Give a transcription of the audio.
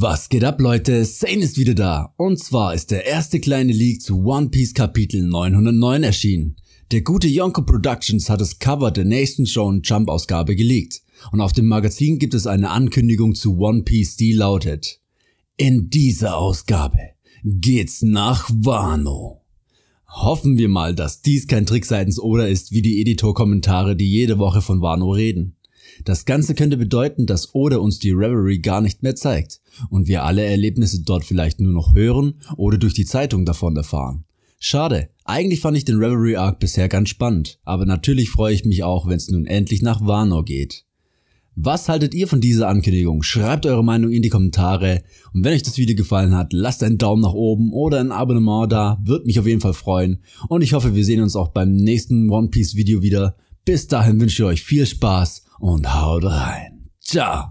Was geht ab Leute, Sane ist wieder da. Und zwar ist der erste kleine Leak zu One Piece Kapitel 909 erschienen. Der gute Yonko Productions hat das Cover der nächsten Show Jump Ausgabe geleakt. Und auf dem Magazin gibt es eine Ankündigung zu One Piece, die lautet In dieser Ausgabe geht's nach Wano. Hoffen wir mal, dass dies kein Trick seitens Oda ist wie die Editor-Kommentare, die jede Woche von Wano reden. Das Ganze könnte bedeuten, dass Oda uns die Reverie gar nicht mehr zeigt und wir alle Erlebnisse dort vielleicht nur noch hören oder durch die Zeitung davon erfahren. Schade, eigentlich fand ich den Reverie Arc bisher ganz spannend, aber natürlich freue ich mich auch, wenn es nun endlich nach Wano geht. Was haltet ihr von dieser Ankündigung? Schreibt eure Meinung in die Kommentare und wenn euch das Video gefallen hat, lasst einen Daumen nach oben oder ein Abonnement da, würde mich auf jeden Fall freuen und ich hoffe wir sehen uns auch beim nächsten One Piece Video wieder. Bis dahin wünsche ich euch viel Spaß und haut rein. Ciao.